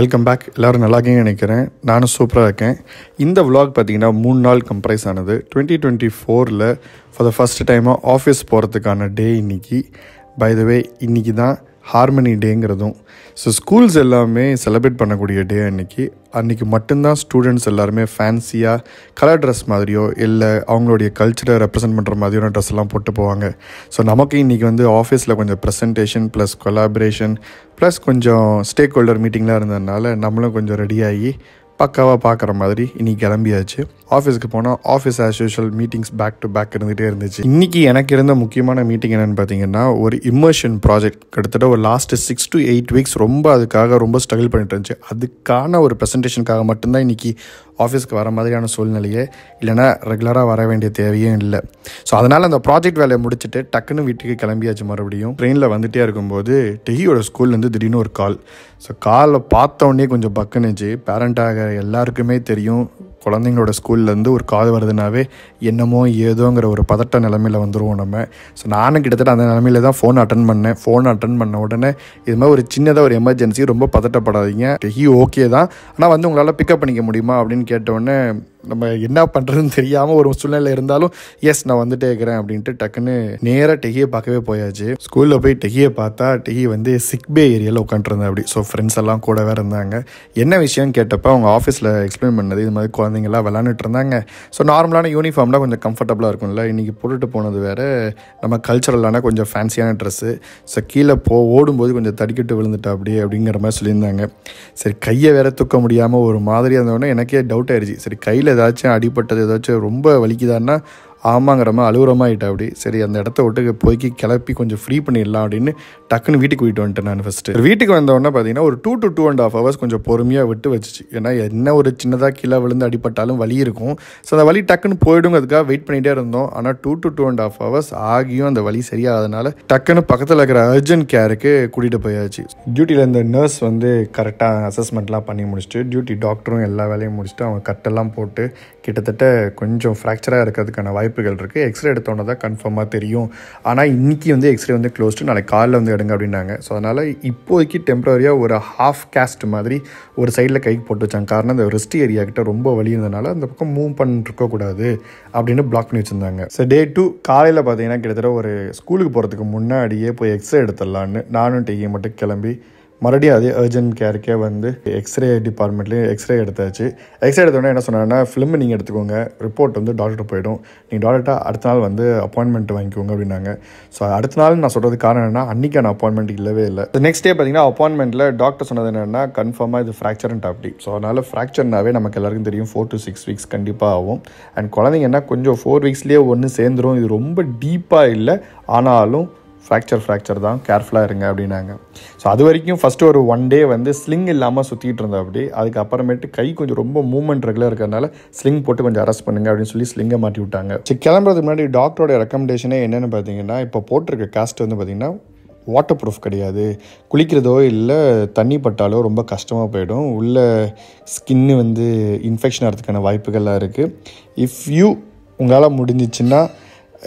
Welcome back எல்லோரும் நல்லா இருக்கீங்கன்னு நினைக்கிறேன். நானும் சூப்பராக இருக்கேன். இந்த விலாக் பார்த்தீங்கன்னா மூணு நாள் கம்ப்ரைஸ் ஆனது. டுவெண்ட்டி டுவெண்ட்டி ஃபோரில் ஃபார் த ஃபஸ்ட் டைமாக ஆஃபீஸ் போகிறதுக்கான டே இன்னைக்கு. பை த வே இன்றைக்கி தான் ஹார்மனி டேங்கிறதும் ஸோ ஸ்கூல்ஸ் எல்லாமே செலிப்ரேட் பண்ணக்கூடிய டே அன்னைக்கு. அன்றைக்கி மட்டும்தான் ஸ்டூடெண்ட்ஸ் எல்லாருமே ஃபேன்சியாக கலர் ட்ரெஸ் மாதிரியோ இல்லை அவங்களுடைய கல்ச்சரை ரெப்ரசென்ட் பண்ணுற மாதிரியான ட்ரெஸ் எல்லாம் போட்டு போவாங்க. ஸோ நமக்கு இன்றைக்கி வந்து ஆஃபீஸில் கொஞ்சம் ப்ரெசன்டேஷன் ப்ளஸ் கொலாபரேஷன் ப்ளஸ் கொஞ்சம் ஸ்டேக் ஹோல்டர் மீட்டிங்லாம் இருந்ததுனால நம்மளும் கொஞ்சம் ரெடியாகி பக்காவாக பார்க்குற மாதிரி இன்னைக்கு கிளம்பியாச்சு. ஆஃபீஸ்க்கு போனால் office as usual meetings back to back இருந்துகிட்டே இருந்துச்சு. இன்றைக்கி எனக்கு இருந்த முக்கியமான மீட்டிங் என்னென்னு பார்த்தீங்கன்னா ஒரு இம்மர்ஷன் ப்ராஜெக்ட் கிட்டத்தட்ட ஒரு last six to eight weeks ரொம்ப அதுக்காக ரொம்ப ஸ்ட்ரகிள் பண்ணிட்டு இருந்துச்சு. அதுக்கான ஒரு ப்ரெசன்டேஷனுக்காக மட்டும்தான் இன்னைக்கு ஆஃபீஸ்க்கு வர மாதிரியான சூழ்நிலையே இல்லைனா ரெகுலராக வர வேண்டிய தேவையும் இல்லை. ஸோ அதனால் அந்த ப்ராஜெக்ட் வேலையை முடிச்சுட்டு டக்குன்னு வீட்டுக்கு கிளம்பியாச்சு மறுபடியும். ட்ரெயினில் வந்துகிட்டே இருக்கும்போது டெஹியோட ஸ்கூல்லேருந்து திடீர்னு ஒரு கால் ஸோ காலை பார்த்த உடனே கொஞ்சம் பக்குனுச்சு. பேரண்ட்டாக எல்லாருக்குமே தெரியும். குழந்தைங்களோட ஸ்கூல்லேருந்து ஒரு கால் வருதுனாவே என்னமோ ஏதோங்கிற ஒரு பதட்ட நிலமையில் வந்துடுவோம் நம்ம. ஸோ நானும் கிட்டத்தட்ட அந்த நிலமையில தான் ஃபோன் அட்டன் பண்ணேன். ஃபோன் அட்டன் பண்ண உடனே இது மாதிரி ஒரு சின்னதாக ஒரு எமர்ஜென்சி ரொம்ப பதட்டப்படாதீங்க. ஹி ஓகே தான். ஆனால் வந்து உங்களால் பிக்கப் பண்ணிக்க முடியுமா அப்படின்னு கேட்ட உடனே நம்ம என்ன பண்ணுறதுன்னு தெரியாமல் ஒரு சூழ்நிலை இருந்தாலும் எஸ் நான் வந்துட்டே இருக்கிறேன் அப்படின்ட்டு டக்குன்னு நேராக டெகியை பார்க்கவே போயாச்சு. ஸ்கூலில் போய் டெகியை பார்த்தா டெகி வந்து சிக் பே ஏரியாவில் உட்காந்துருந்தேன் அப்படி. ஸோ ஃப்ரெண்ட்ஸ் எல்லாம் கூட வேறு இருந்தாங்க. என்ன விஷயம்னு கேட்டப்போ அவங்க ஆஃபீஸில் எக்ஸ்பிளைன் பண்ணது இது மாதிரி குழந்தைங்களாம் விளாண்டுட்டு இருந்தாங்க. ஸோ நார்மலான யூனிஃபார்ம்லாம் கொஞ்சம் கம்ஃபர்டபுளாக இருக்கும்ல. இன்றைக்கி போட்டுட்டு போனது வேறு. நம்ம கல்ச்சரலான கொஞ்சம் ஃபேன்சியான ட்ரெஸ்ஸு ஸோ கீழே போ ஓடும்போது கொஞ்சம் தடிக்கிட்டு விழுந்துட்டா அப்படி அப்படிங்கிற மாதிரி சொல்லியிருந்தாங்க. சரி கையை வேற தூக்க முடியாமல் ஒரு மாதிரி இருந்தோடனே எனக்கே டவுட் ஆயிடுச்சு. சரி கையில் ஏதாச்சும் அடிபட்டது ஏதாச்சும் ரொம்ப வலிக்குதான்னா ஆமாங்கிறமா அழுகுறமா அழுகுறமாயிட்டா அப்படி. சரி அந்த இடத்த விட்டு போய்க்கு கிளப்பி கொஞ்சம் ஃப்ரீ பண்ணிடலாம் அப்படின்னு டக்குன்னு வீட்டுக்கு போயிட்டு வந்துட்டேன் நான் ஃபஸ்ட்டு வீட்டுக்கு வந்தோடனே பார்த்தீங்கன்னா ஒரு two to two and half hours கொஞ்சம் பொறுமையாக விட்டு வச்சுச்சு. ஏன்னா என்ன ஒரு சின்னதாக கீழே விழுந்து அடிப்பட்டாலும் வலி இருக்கும். ஸோ அந்த வலி டக்குன்னு போயிடுங்கிறதுக்காக வெயிட் பண்ணிகிட்டே இருந்தோம். ஆனால் two to two and half hours ஆகியும் அந்த வலி சரியாகாதனால டக்குன்னு பக்கத்தில் இருக்கிற அர்ஜென்ட் கேருக்கு கூட்டிகிட்டு போயாச்சு. டியூட்டியில் இந்த நர்ஸ் வந்து கரெக்டாக அசஸ்மெண்ட்லாம் பண்ணி முடிச்சுட்டு டியூட்டி டாக்டரும் எல்லா வேலையும் முடிச்சுட்டு அவங்க கட்டெல்லாம் போட்டு கிட்டத்தட்ட கொஞ்சம் ஃப்ராக்சராக இருக்கிறதுக்கான வாய்ப்புகள் இருக்குது எக்ஸ்ரே எடுத்தோன்னே தான் கன்ஃபார்மாக தெரியும். ஆனால் இன்றைக்கி வந்து எக்ஸ்ரே வந்து க்ளோஸ்ட்டு நாளைக்கு காலைல வந்து எடுங்க அப்படின்னாங்க. ஸோ அதனால் இப்போதைக்கு டெம்பரரியாக ஒரு ஹாஃப் கேஸ்ட் மாதிரி ஒரு சைடில் கைக்கு போட்டு வச்சாங்க. காரணம் இந்த ரெஸ்ட் ஏரியா கிட்ட ரொம்ப வலி இருந்ததுனால அந்த பக்கம் மூவ் பண்ணிருக்கக்கூடாது அப்படின்னு பிளாக் பண்ணி வச்சுருந்தாங்க. ஸோ டே டூ காலையில் பார்த்தீங்கன்னா கிட்டத்தட்ட ஒரு ஸ்கூலுக்கு போகிறதுக்கு முன்னாடியே போய் எக்ஸ்ரே எடுத்துடலான்னு நானும் டெய்யை மட்டும் கிளம்பி மறுபடியும் அதே அர்ஜென்ட் கேருக்கே வந்து எக்ஸ்ரே டிபார்ட்மெண்ட்லேயும் எக்ஸ்ரே எடுத்தாச்சு. எக்ஸ்ரே எடுத்தோடனே என்ன சொன்னாங்கன்னா ஃபிலிம் நீங்கள் எடுத்துக்கோங்க ரிப்போர்ட் வந்து டாக்டர் போயிடும். நீங்கள் டாக்டர்ட்டாக அடுத்த நாள் வந்து அப்பாயின்மெண்ட் வாங்கிக்கோங்க அப்படின்னாங்க. ஸோ அடுத்த நாள் நான் சொல்கிறது காரணம் என்னன்னா அன்றைக்கான அப்பாயின்மெண்ட் இல்லவே இல்லை. நெக்ஸ்ட் டே பார்த்தீங்கன்னா அப்பாயின்மெண்ட்டில் டாக்டர் சொன்னது என்னென்னா கன்ஃபார்மாக இது ஃப்ராக்சர்ன்ட் அப்படி ஸோ அதனால் ஃப்ராக்சர்னாவே நமக்கு எல்லாருக்கும் தெரியும் ஃபோர் டு சிக்ஸ் வீக்ஸ் கண்டிப்பாக ஆகும். அண்ட் குழந்தைங்கன்னா கொஞ்சம் ஃபோர் வீக்ஸ்லேயே ஒன்று சேர்ந்துரும். இது ரொம்ப டீப்பாக இல்லை ஆனாலும் ஃப்ராக்சர் ஃப்ராக்சர் தான். கேர்ஃபுல்லாக இருங்க அப்படின்னாங்க. ஸோ அது வரைக்கும் ஃபஸ்ட்டு ஒரு ஒன் டே வந்து ஸ்லிங் இல்லாமல் சுற்றிட்டு இருந்தோம் அப்படி. அதுக்கப்புறமேட்டு கை கொஞ்சம் ரொம்ப மூவ்மெண்ட் ரெகுலர் இருக்கிறதுனால ஸ்லிங் போட்டு கொஞ்சம் அரெஸ்ட் பண்ணுங்க அப்படின்னு சொல்லி ஸ்லிங்கை மாட்டி விட்டாங்க. சரி கிளம்புறதுக்கு முன்னாடி டாக்டரோட ரெக்கமெண்டேஷனே என்னென்னு பார்த்தீங்கன்னா இப்போ போட்டிருக்க காஸ்ட் வந்து பார்த்திங்கன்னா வாட்டர் ப்ரூஃப் கிடையாது. குளிக்கிறதோ இல்லை தண்ணி பட்டாலோ ரொம்ப கஷ்டமாக போயிடும். உள்ள ஸ்கின்னு வந்து இன்ஃபெக்ஷன் ஆகிறதுக்கான வாய்ப்புகள்லாம் இருக்குது இஃப் யூ உங்களால் முடிஞ்சிச்சுன்னா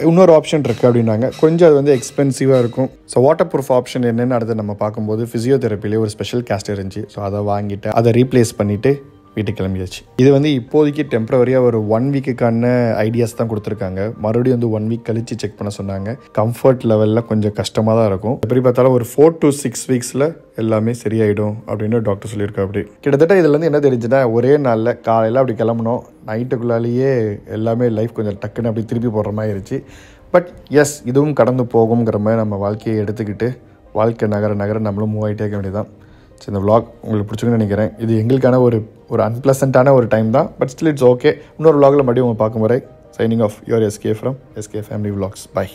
இன்னொரு ஆப்ஷன் இருக்குது அப்படின்னாங்க. கொஞ்சம் அது வந்து எக்ஸ்பென்சிவாக இருக்கும். ஸோ வாட்டர் ப்ரூஃப் ஆப்ஷன் என்னென்னு அடுத்து நம்ம பார்க்கும்போது ஃபிசியோதெரப்பிலே ஒரு ஸ்பெஷல் கேஸ்ட் இருந்துச்சு. ஸோ அதை வாங்கிட்டு அதை ரீப்ளேஸ் பண்ணிவிட்டு வீட்டுக்கு கிளம்பியாச்சு. இது வந்து இப்போதைக்கு டெம்பரவரியாக ஒரு ஒன் வீக்குக்கான ஐடியாஸ் தான் கொடுத்துருக்காங்க. மறுபடியும் வந்து ஒன் வீக் கழிச்சு செக் பண்ண சொன்னாங்க. கம்ஃபர்ட் லெவலில் கொஞ்சம் கஷ்டமாக தான் இருக்கும். எப்படி பார்த்தாலும் ஒரு ஃபோர் டு சிக்ஸ் வீக்ஸில் எல்லாமே சரியாயிடும் அப்படின்னு டாக்டர் சொல்லியிருக்கா அப்படி கிட்டத்தட்ட இதுலேருந்து என்ன தெரிஞ்சுன்னா ஒரே நாளில் காலையில் அப்படி கிளம்பணும் நைட்டுக்குள்ளாலேயே எல்லாமே லைஃப் கொஞ்சம் டக்குன்னு அப்படி திருப்பி போடுற மாதிரி இருந்துச்சு பட் எஸ் இதுவும் கடந்து போகுங்கிற மாதிரி நம்ம வாழ்க்கையை எடுத்துக்கிட்டு வாழ்க்கை நகர நகர நம்மளும் மூவ் ஆகிட்டே இருக்க வேண்டியதான் ஸோ இந்த vlog உங்களுக்கு பிடிச்சிருக்குன்னு நினைக்கிறேன். இது எங்களுக்கான ஒரு ஒரு அன்பிளசண்ட்டான ஒரு டைம் தான். பட் ஸ்டில் இட்ஸ் ஓகே இன்னொரு vlogல மறுபடியும் உங்களை பார்க்கும் வரை signing off your SK from SK family vlogs. Bye